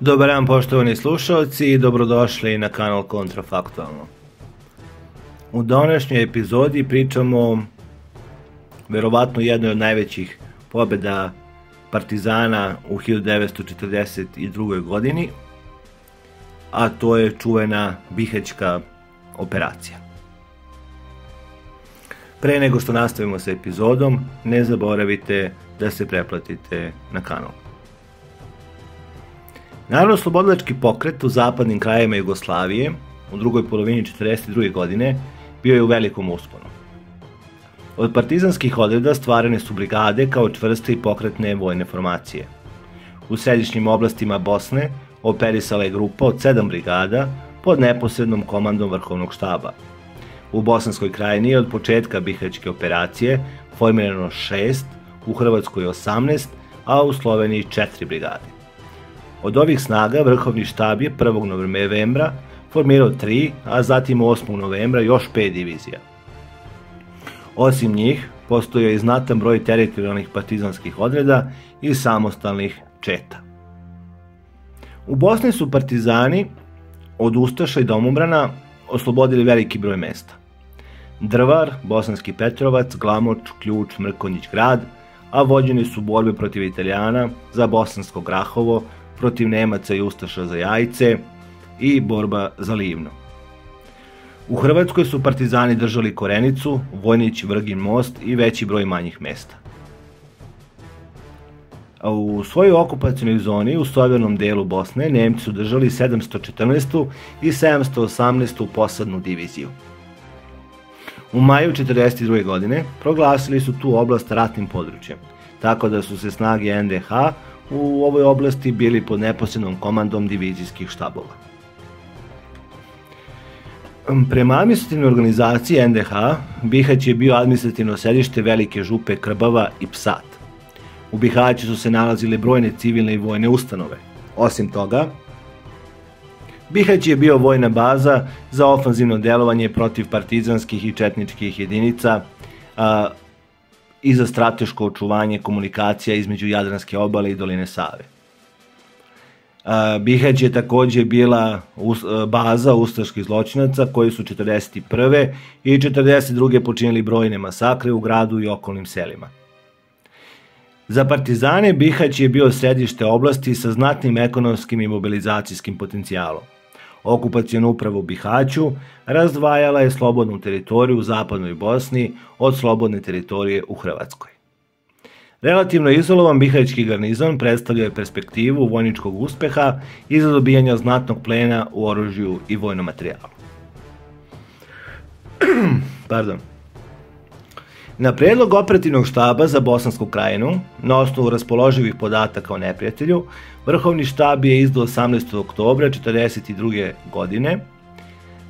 Dobar dan poštovani slušalci i dobrodošli na kanal Kontrafaktualno. U današnjoj epizodi pričamo o verovatno jednoj od najvećih pobjeda Partizana u 1942. godini, a to je čuvena Bihećka operacija. Pre nego što nastavimo sa epizodom, ne zaboravite da se preplatite na kanal. Narodno-slobodilački pokret u zapadnim krajevima Jugoslavije u drugoj polovini 1942. godine bio je u velikom usponu. Od partizanskih odreda stvarane su brigade kao čvrste i pokretne vojne formacije. U središnjim oblastima Bosne operisala je grupa od sedam brigada pod neposrednom komandom vrhovnog štaba. U Bosanskoj krajini od početka Bihaćke operacije formirano šest, u Hrvatskoj 18, a u Sloveniji četiri brigade. Od ovih snaga vrhovni štab je 1. novembra formirao 3, a zatim 8. novembra još 5 divizija. Osim njih, postojao i znatan broj teritorijalnih partizanskih odreda i samostalnih četa. U Bosni su partizani od Ustaša i Domobrana oslobodili veliki broj mesta. Drvar, Bosanski Petrovac, Glamoč, Ključ, Mrkonjić grad, a vođeni su borbe protiv Italijana za Bosansko Grahovo, protiv Nemaca i Ustaša za Jajce i borba za Livno. U Hrvatskoj su partizani držali Korenicu, Vojnić, Vrgin most i veći broj manjih mesta. A u svojoj okupacijnoj zoni u sjevernom delu Bosne Nemci su držali 714. i 718. posadnu diviziju. U maju 1942. godine proglasili su tu oblast ratnim područjem, tako da su se snage NDH u ovoj oblasti bili pod neposrednom komandom divizijskih štabova. Prema administrativnoj organizaciji NDH, Bihać je bio administrativno sedište velike župe Krbava i Psat. U Bihaću su se nalazile brojne civilne i vojne ustanove. Osim toga, Bihać je bio vojna baza za ofanzivno delovanje protiv partizanskih i četničkih jedinica, a, i za strateško očuvanje komunikacija između Jadranske obale i doline Save. Bihać je takođe bila baza ustaških zločinaca koji su 41. i 42. počinili brojne masakre u gradu i okolnim selima. Za partizane Bihać je bio središte oblasti sa znatnim ekonomskim i mobilizacijskim potencijalom. Okupacijona uprava u Bihaću razdvajala je slobodnu teritoriju u zapadnoj Bosni od slobodne teritorije u Hrvatskoj. Relativno izolovan bihaćki garnizon predstavljao je perspektivu vojničkog uspeha i za dobijanja znatnog plena u oružju i vojnom materijalu. Pardon. Na predlog operativnog štaba za Bosansku krajinu, na osnovu raspoloživih podataka o neprijatelju, Vrhovni štab je izdao 18. oktobra 1942. godine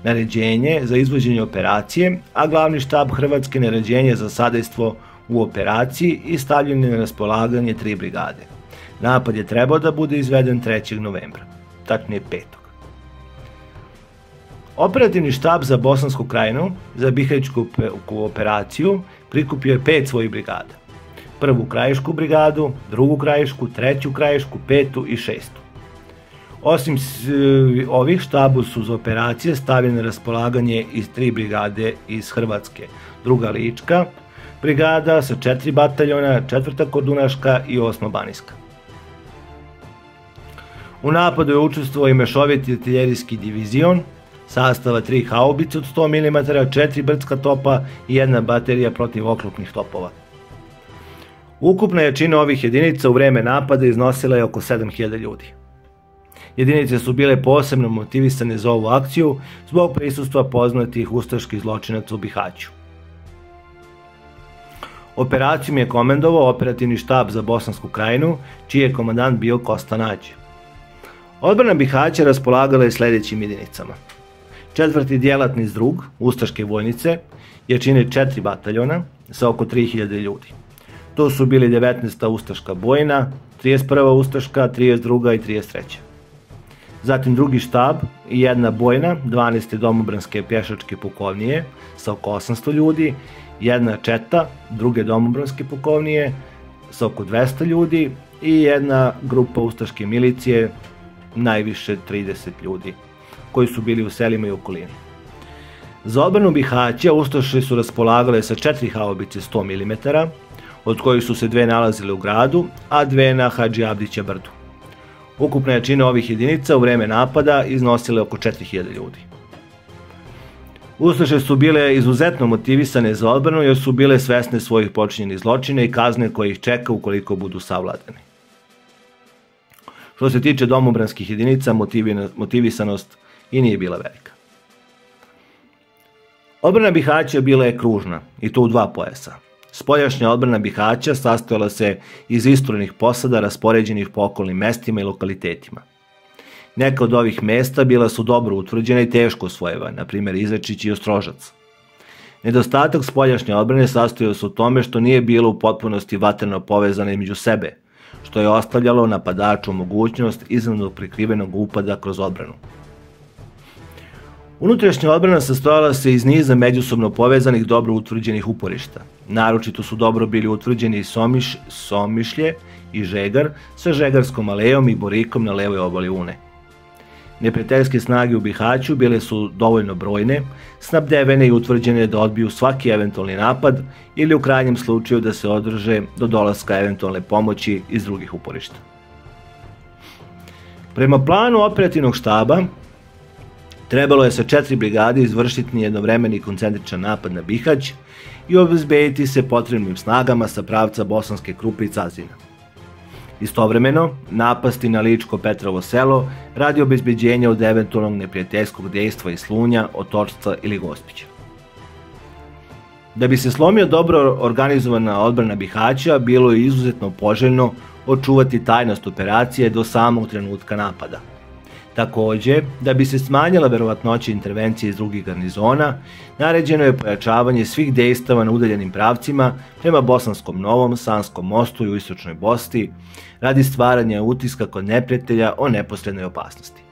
naređenje za izvođenje operacije, a glavni štab Hrvatske naređenje za sadejstvo u operaciji i stavljanje na raspolaganje tri brigade. Napad je trebao da bude izveden 3. novembra, tačnije 5. Operativni štab za Bosansku krajinu za Bihaćku operaciju prikupio je pet svojih brigada. Prvu krajišku brigadu, drugu krajišku, treću krajišku, petu i šestu. Osim ovih štabu su za operacije stavljene na raspolaganje iz tri brigade iz Hrvatske. Druga Lička, brigada sa četiri bataljona, četvrta Kordunaška i osma Baniska. U napadu je učestvovao i mešoviti artiljerijski divizion, sastava tri haubice od 100 mm, 4 brdska topa i jedna baterija protiv oklopnih topova. Ukupna jačina ovih jedinica u vreme napada iznosila je oko 7000 ljudi. Jedinice su bile posebno motivisane za ovu akciju zbog prisustva poznatih ustaških zločinaca u Bihaću. Operacijom je komendovao operativni štab za Bosansku krajinu, čiji je komandant bio Kosta Nađe. Odbrana Bihaća raspolagala je sledećim jedinicama – Četvrti djelatni zdrug, Ustaške vojnice, je čine četiri bataljona sa oko 3000 ljudi. To su bili 19. Ustaška bojna, 31. Ustaška, 32. i 33. Zatim drugi štab i jedna bojna, 12. domobranske pješačke pukovnije sa oko 800 ljudi, jedna četa, druge domobranske pukovnije sa oko 200 ljudi i jedna grupa ustaške milicije najviše 30 ljudi, koji su bili u selima i okolini. Za odbranu Bihaća Ustaše su raspolagale sa četiri haubice 100 mm, od kojih su se dve nalazile u gradu, a dve na Hadži Abdića brdu. Ukupna jačina ovih jedinica u vreme napada iznosile oko 4000 ljudi. Ustaše su bile izuzetno motivisane za odbranu jer su bile svesne svojih počinjenih zločina i kazne koje ih čeka ukoliko budu savladani. Što se tiče domobranskih jedinica, motivisanost i nije bila velika. Odbrana Bihaća bila je kružna, i to u dva pojasa. Spoljašnja odbrana Bihaća sastojala se iz istornih posada raspoređenih po okolnim mestima i lokalitetima. Neka od ovih mesta bila su dobro utvrđena i teško osvojeva, na primjer Izrečić i Ostrožac. Nedostatak spoljašnje odbrane sastojao se u tome što nije bilo u potpunosti vatreno povezane među sebe, što je ostavljalo napadaču mogućnost iznadnog prikrivenog upada kroz odbranu. Unutrašnja odbrana sastojala se iz niza međusobno povezanih dobro utvrđenih uporišta. Naročito su dobro bili utvrđeni Somiš, Somišlje i Žegar sa Žegarskom alejom i Borikom na levoj obali Une. Neprijateljske snage u Bihaću bile su dovoljno brojne, snabdevene i utvrđene da odbiju svaki eventualni napad ili u krajnjem slučaju da se održe do dolaska eventualne pomoći iz drugih uporišta. Prema planu operativnog štaba, Trebalo je sa četiri brigade izvršiti jednovremeni koncentričan napad na Bihać i obezbediti se potrebnim snagama sa pravca Bosanske krupe i Cazina. Istovremeno, napasti na Ličko Petrovo selo radi obezbeđenja od eventualnog neprijateljskog dejstva i slunja, otočca ili gospića. Da bi se slomio dobro organizovana odbrana Bihaća, bilo je izuzetno poželjno očuvati tajnost operacije do samog trenutka napada – Takođe, da bi se smanjila verovatnoća intervencije iz drugih garnizona, naređeno je pojačavanje svih dejstava na udaljenim pravcima prema Bosanskom Novom, Sanskom mostu i u Istočnoj Bosti, radi stvaranja utiska kod neprijatelja o neposrednoj opasnosti.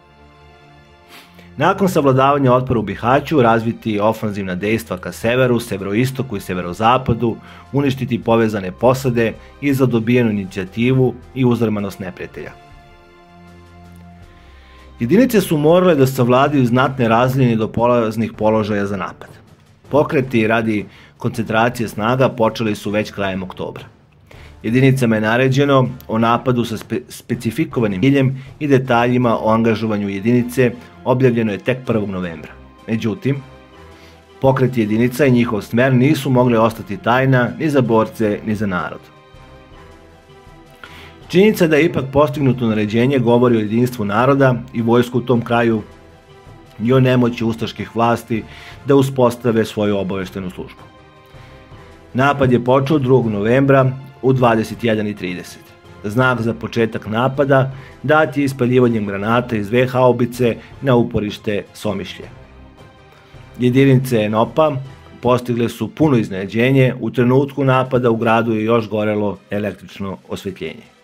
Nakon savladavanja otpora u Bihaću, razviti ofanzivna dejstva ka severu, severoistoku i severozapadu, uništiti povezane posade i za dobijenu inicijativu i uzrmanost neprijatelja. Jedinice su morale da savladaju znatne razlijene do polaznih položaja za napad. Pokreti radi koncentracije snaga počeli su već krajem oktobra. Jedinicama je naređeno o napadu sa spe specifikovanim ciljem i detaljima o angažovanju jedinice objavljeno je tek 1. novembra. Međutim, pokreti jedinica i njihov smer nisu mogli ostati tajna ni za borce ni za narod. Činjenica da je ipak postignuto naređenje govori o jedinstvu naroda i vojsku u tom kraju i o nemoći ustaških vlasti da uspostave svoju obaveštenu službu. Napad je počeo 2. novembra u 21.30. Znak za početak napada dat je ispaljivanjem granata iz dve haubice na uporište Somišlje. Jedinice Enopa postigle su puno iznenađenje, u trenutku napada u gradu je još gorelo električno osvetljenje.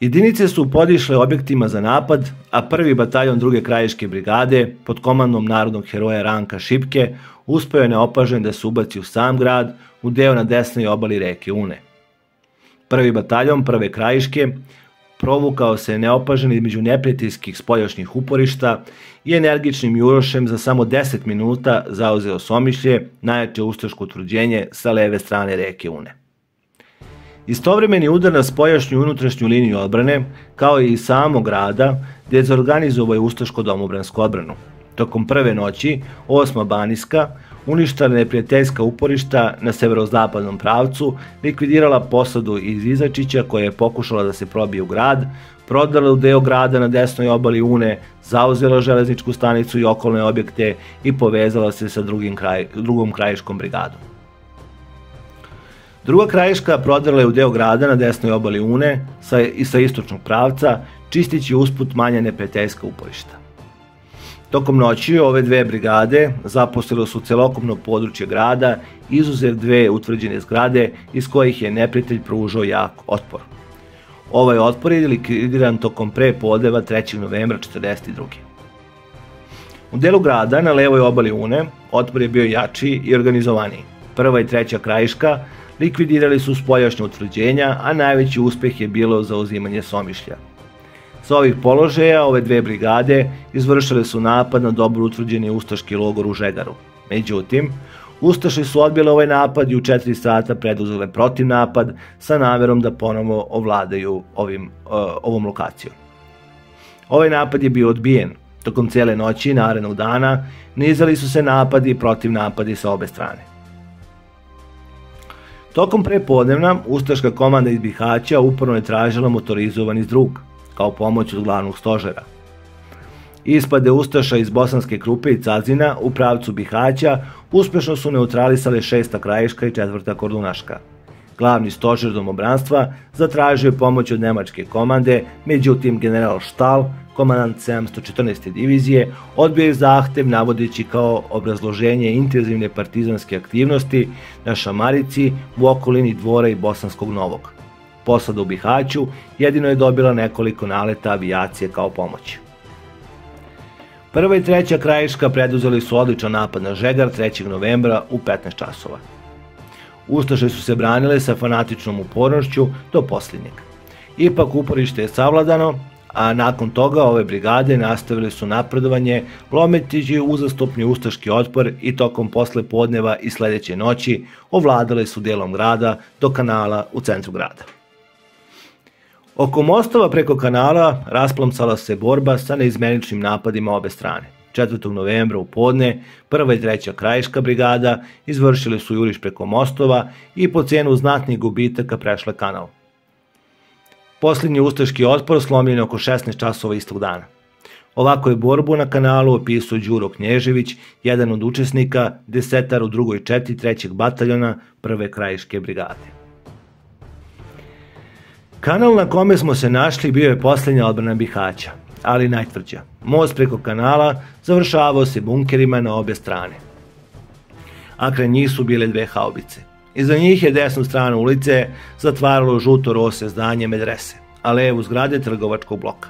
Jedinice su podišle objektima za napad, a prvi bataljon druge krajiške brigade pod komandom narodnog heroja Ranka Šipke uspeo je neopažen da se ubaci u sam grad u deo na desnoj obali reke Une. Prvi bataljon prve krajiške provukao se neopažen između neprijateljskih spoljašnjih uporišta i energičnim jurošem za samo 10 minuta zauzeo Somišlje, najjače ustaško utvrđenje sa leve strane reke Une. Istovremeni udar na spojašnju unutrašnju liniju odbrane, kao i samog grada, dezorganizovao je Ustaško domobransku odbranu. Tokom prve noći, osma Baniska, uništala neprijateljska uporišta na severozapadnom pravcu, likvidirala posadu iz Izačića koja je pokušala da se probije u grad, prodala u deo grada na desnoj obali Une, zauzela železničku stanicu i okolne objekte i povezala se sa drugim kraj, drugom krajiškom brigadom. Druga krajiška prodrla je u deo grada na desnoj obali Une sa, i sa istočnog pravca, čistići usput manja neprijateljska uporišta. Tokom noći ove dve brigade zaposlilo su celokupno područje grada, izuzev dve utvrđene zgrade iz kojih je neprijatelj pružao jak otpor. Ovaj otpor je likvidiran tokom pre podeva 3. novembra 42. U delu grada na levoj obali Une otpor je bio jači i organizovaniji. Prva i treća krajiška likvidirali su spoljašnje utvrđenja, a najveći uspeh je bilo zauzimanje Somišlja. Sa ovih položaja ove dve brigade izvršile su napad na dobro utvrđeni ustaški logor u Žegaru. Međutim, Ustaše su odbile ovaj napad i u 4 sata preduzele protiv napad sa namerom da ponovo ovladaju ovim, uh, ovom lokacijom. Ovaj napad je bio odbijen. Tokom cele noći i narednog dana nizali su se napadi i protiv napadi sa obe strane. Tokom prepodnevna, Ustaška komanda iz Bihaća uporno je tražila motorizovani zdrug, kao pomoć od glavnog stožera – Ispade Ustaša iz Bosanske Krupe i Cazina u pravcu Bihaća uspešno su neutralisale šesta krajiška i četvrta kordunaška. Glavni stožer domobranstva zatražio pomoć od nemačke komande, međutim general Štal, komandant 714. divizije, odbio je zahtev navodeći kao obrazloženje intenzivne partizanske aktivnosti na Šamarici u okolini dvora i Bosanskog Novog. Posada u Bihaću jedino je dobila nekoliko naleta avijacije kao pomoć. Prva i treća krajiška preduzeli su odličan napad na Žegar 3. novembra u 15 časova. Ustaše su se branile sa fanatičnom upornošću do posljednjeg. Ipak uporište je savladano, a nakon toga ove brigade nastavile su napredovanje, lometići uzastopni ustaški otpor i tokom posle podneva i sledeće noći ovladale su delom grada do kanala u centru grada. Oko mostova preko kanala rasplomsala se borba sa neizmeničnim napadima obe strane. 4. novembra u podne, prva i treća krajiška brigada izvršili su juriš preko mostova i po cenu znatnih gubitaka prešle kanal. Poslednji ustaški otpor slomljen je oko 16 časova istog dana. Ovako je borbu na kanalu opisao Đuro Knježević, jedan od učesnika, desetar u drugoj četi trećeg bataljona prve krajiške brigade. Kanal na kome smo se našli bio je poslednja odbrana Bihaća, ali najtvrđa. Most preko kanala završavao se bunkerima na obe strane. A kraj njih su bile dve haubice. Iza njih je desnu stranu ulice zatvaralo žuto rose zdanje medrese, a levu zgrade trgovačkog bloka.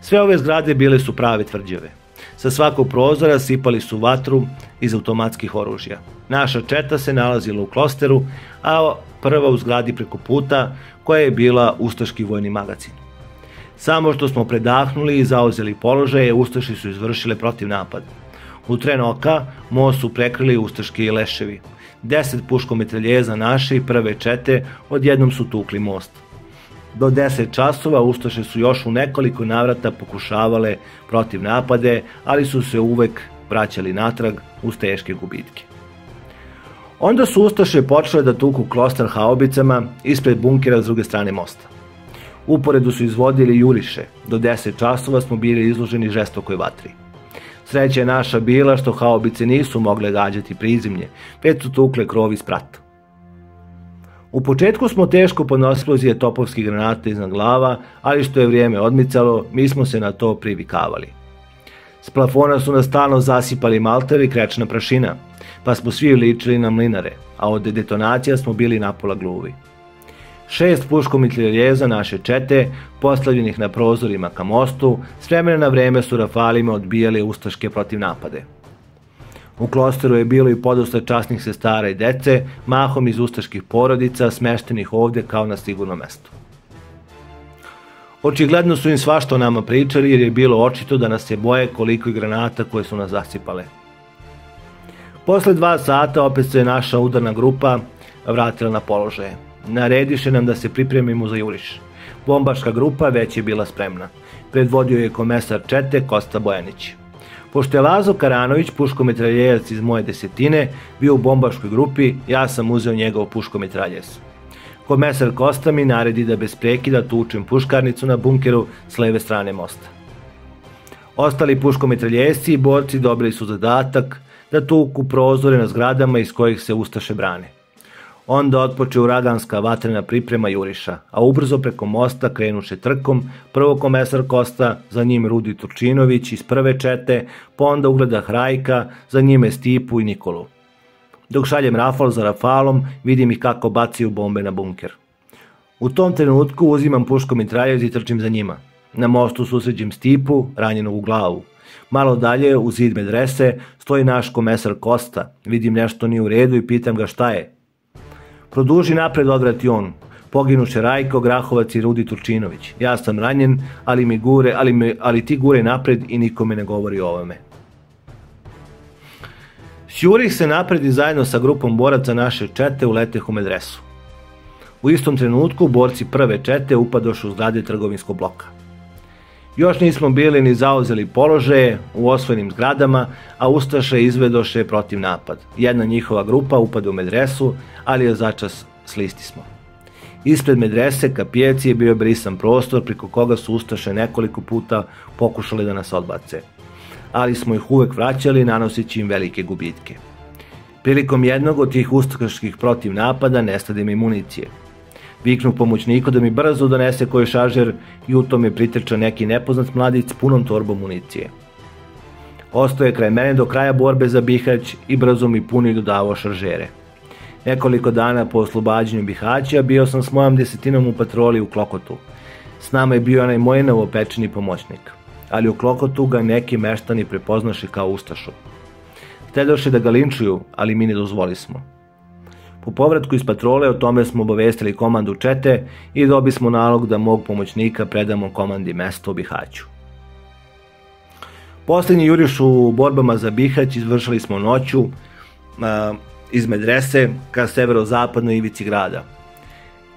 Sve ove zgrade bile su prave tvrđave. Sa svakog prozora sipali su vatru iz automatskih oružja. Naša četa se nalazila u klosteru, a prva u zgradi preko puta koja je bila Ustaški vojni magazin. Samo što smo predahnuli i zauzeli položaje, Ustaši su izvršile protiv napad. U tren oka most su prekrili Ustaški leševi. Deset puškometreljeza naše i prve čete odjednom su tukli most. Do 10 časova Ustaše su još u nekoliko navrata pokušavale protiv napade, ali su se uvek vraćali natrag uz teške gubitke. Onda su Ustaše počele da tuku klostar haobicama ispred bunkera s druge strane mosta. Uporedu su izvodili juriše, do 10 časova smo bili izloženi žestokoj vatri. Sreća je naša bila što haobice nisu mogle gađati prizimlje, već su tukle krovi sprata. U početku smo teško podnosili topovskih granata iznad glava, ali što je vrijeme odmicalo, mi smo se na to privikavali. S plafona su nas stalno zasipali malter i krečna prašina, pa smo svi ličili na mlinare, a od detonacija smo bili napola gluvi. Šest puškomitraljeza naše čete, postavljenih na prozorima ka mostu, s vremena na vreme su rafalima odbijali ustaške protiv napade. U klosteru je bilo i podosta časnih sestara i dece, mahom iz ustaških porodica, smeštenih ovde kao na sigurno mesto. Očigledno su im svašta o nama pričali jer je bilo očito da nas se boje koliko i granata koje su nas zasipale. Posle dva sata opet se naša udarna grupa vratila na položaje. Narediše nam da se pripremimo za juriš. Bombaška grupa već je bila spremna. Predvodio je komesar Čete Kosta Bojanić. Pošto je Lazo Karanović, puškometraljejac iz moje desetine, bio u bombaškoj grupi, ja sam uzeo njegov puškometraljejac. Komesar Kosta mi naredi da bez prekida tučem puškarnicu na bunkeru s leve strane mosta. Ostali puškometraljesci i borci dobili su zadatak da tuku prozore na zgradama iz kojih se Ustaše brane. Onda otpoče uraganska vatrena priprema juriša, a ubrzo preko mosta krenuše trkom, prvo komesar Kosta, za njim Rudi Turčinović iz prve čete, pa onda ugleda Hrajka, za njime Stipu i Nikolu. Dok šaljem rafal za rafalom, vidim ih kako baciju bombe na bunker. U tom trenutku uzimam puško mitraljez i trčim za njima. Na mostu susređem Stipu, ranjenog u glavu. Malo dalje, u zid medrese, stoji naš komesar Kosta. Vidim nešto nije u redu i pitam ga šta je. Produži napred, odvrati on. Poginuše Rajko, Grahovac i Rudi Turčinović. Ja sam ranjen, ali mi gure, ali, me, ali ti gure napred i nikome ne govori o ovome. Sjurih se napred i zajedno sa grupom boraca naše čete uleteh u medresu. U istom trenutku borci prve čete upadošu u zgrade trgovinskog bloka. Još nismo bili ni zauzeli položaje u osvojenim zgradama, a Ustaše izvedoše protiv napad. Jedna njihova grupa upade u medresu, ali je začas slisti smo. Ispred medrese ka pijaci je bio brisan prostor preko koga su Ustaše nekoliko puta pokušali da nas odbace. Ali smo ih uvek vraćali nanosići im velike gubitke. Prilikom jednog od tih ustaških protiv napada nestade mi municije – viknu pomoćniku da mi brzo donese koji šaržer i u tome pritrča neki nepoznat mladić s punom torbom municije. Ostoje kraj mene do kraja borbe za Bihać i brzo mi puni dodavao šaržere. Nekoliko dana po oslobađanju Bihaća bio sam s mojom desetinom u patroli u Klokotu. S nama je bio onaj moj novopečeni pomoćnik, ali u Klokotu ga neki meštani prepoznaše kao Ustašu. Htedoše da ga linčuju, ali mi ne dozvoli smo. Po povratku iz patrole o tome smo obavestili komandu Čete i dobi smo nalog da mog pomoćnika predamo komandi mesto u Bihaću. Poslednji juriš u borbama za Bihać izvršili smo noću a, iz Medrese ka severozapadnoj ivici grada.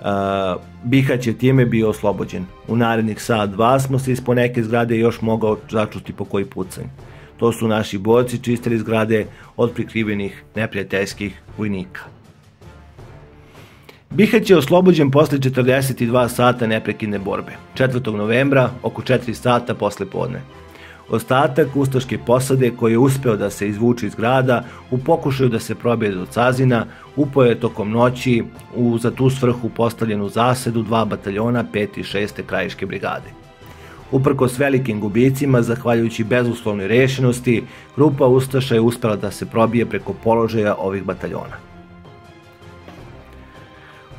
A, Bihać je time bio oslobođen. U narednih sat dva smo se ispod neke zgrade još mogao začuti po koji pucanj. To su naši borci čistili zgrade od prikrivenih neprijateljskih vojnika. Bihać je oslobođen posle 42 sata neprekidne borbe, 4. novembra oko 4 sata posle podne. Ostatak ustaške posade koji je uspeo da se izvuče iz grada u pokušaju da se probije do Cazina upoje tokom noći u za tu svrhu postavljenu zasedu dva bataljona 5. i 6. krajiške brigade. Uprko s velikim gubicima, zahvaljujući bezuslovnoj rešenosti, grupa Ustaša je uspela da se probije preko položaja ovih bataljona.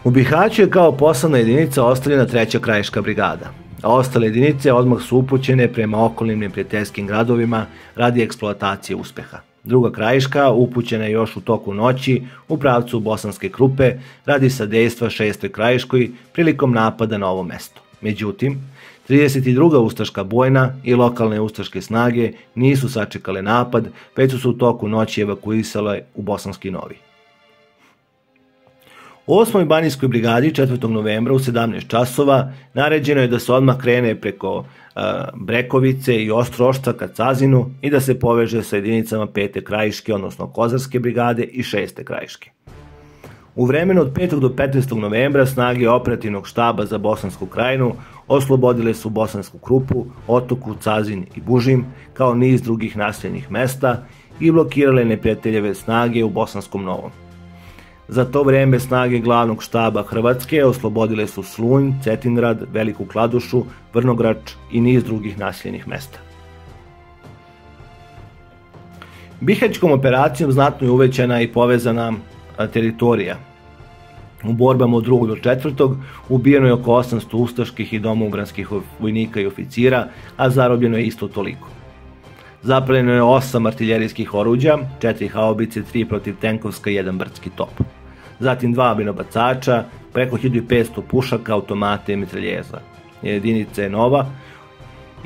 U Bihaću je kao poslovna jedinica ostavljena treća krajiška brigada, a ostale jedinice odmah su upućene prema okolnim neprijateljskim gradovima radi eksploatacije uspeha. Druga krajiška upućena je još u toku noći u pravcu Bosanske krupe radi sadejstva šestoj krajiškoj prilikom napada na ovo mesto. Međutim, 32. ustaška bojna i lokalne ustaške snage nisu sačekale napad, već su se u toku noći evakuisale u Bosanski Novi. U 8. banijskoj brigadi 4. novembra u 17 časova naređeno je da se odmah krene preko uh, Brekovice i Ostrošca ka Cazinu i da se poveže sa jedinicama 5. krajiške, odnosno Kozarske brigade i 6. krajiške. U vremenu od 5. do 15. novembra snage operativnog štaba za Bosansku krajinu oslobodile su Bosansku krupu, Otoku, Cazin i Bužim, kao niz drugih naseljenih mesta i blokirale neprijateljeve snage u Bosanskom Novom. Za to vreme snage glavnog štaba Hrvatske oslobodile su Slunj, Cetingrad, Veliku Kladušu, Vrnograč i niz drugih naseljenih mesta. Bihaćkom operacijom znatno je uvećana i povezana teritorija. U borbama od 2. do 4. ubijeno je oko 800 ustaških i domoubranskih vojnika i oficira, a zarobljeno je isto toliko. Zapaljeno je 8 artiljerijskih oruđa, 4 haubice, 3 protiv tenkovska i 1 brdski top zatim dva binobacača, preko 1500 pušaka, automata i mitraljeza. Jedinica je nova,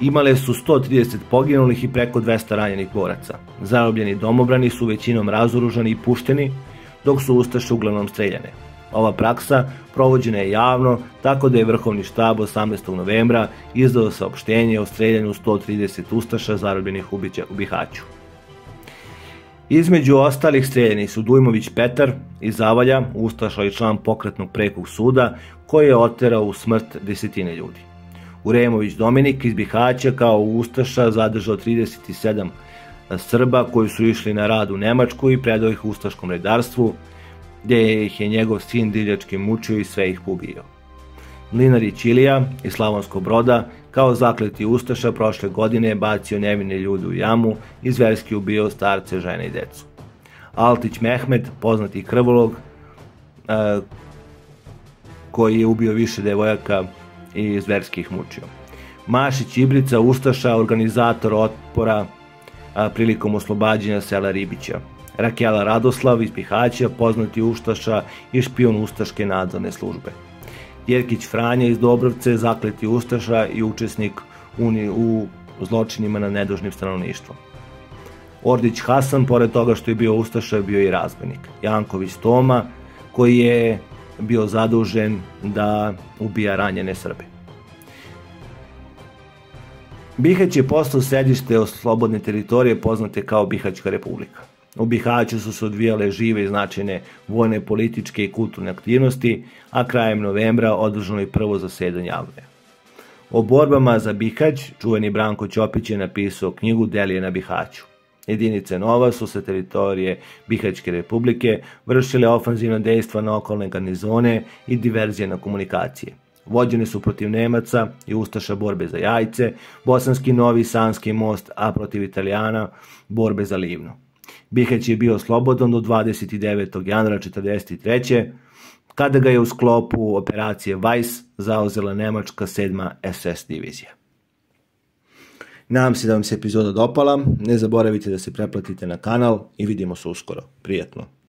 imale su 130 poginulih i preko 200 ranjenih boraca. Zarobljeni domobrani su većinom razoružani i pušteni, dok su Ustaše uglavnom streljane. Ova praksa provođena je javno, tako da je Vrhovni štab 18. novembra izdao saopštenje o streljanju 130 Ustaša zarobljenih u Bihaću. Između ostalih streljeni su Dujmović Petar iz Zavalja, ustaša i član pokretnog prekog suda, koji je oterao u smrt desetine ljudi. Uremović Dominik iz Bihaća kao ustaša zadržao 37 Srba koji su išli na rad u Nemačku i predao ih ustaškom redarstvu, gde ih je njegov sin divljački mučio i sve ih pobio. Mlinar Ćilija iz Slavonskog broda kao zakleti Ustaša prošle godine je bacio nevine ljude u jamu i zverski ubio starce, žene i decu. Altić Mehmed, poznati krvolog, a, koji je ubio više devojaka i zverski ih mučio. Mašić Ibrica, Ustaša, organizator otpora a, prilikom oslobađanja sela Ribića. Rakela Radoslav iz Pihaća, poznati Ustaša i špion Ustaške nadzorne službe. Jerkić Franja iz Dobrovce, zakleti Ustaša i učesnik u zločinima na nedužnim stanovništvom. Ordić Hasan, pored toga što je bio Ustaša, bio i razbenik. Janković Toma, koji je bio zadužen da ubija ranjene Srbe. Bihać je postao sedište od slobodne teritorije poznate kao Bihaćka republika. U Bihaću su se odvijale žive i značajne vojne, političke i kulturne aktivnosti, a krajem novembra održano i prvo zasedanje Avne. O borbama za Bihać, čuveni Branko Ćopić je napisao knjigu Delije na Bihaću. Jedinice Nova su sa teritorije Bihaćke republike vršile ofanzivna dejstva na okolne garnizone i diverzije na komunikacije. Vođene su protiv Nemaca i Ustaša borbe za jajce, Bosanski Novi Sanski most, a protiv Italijana borbe za Livno. Bihać je bio slobodan do 29. januara 1943. kada ga je u sklopu operacije Weiss zauzela Nemačka 7. SS divizija. Nadam se da vam se epizoda dopala, ne zaboravite da se preplatite na kanal i vidimo se uskoro. Prijetno!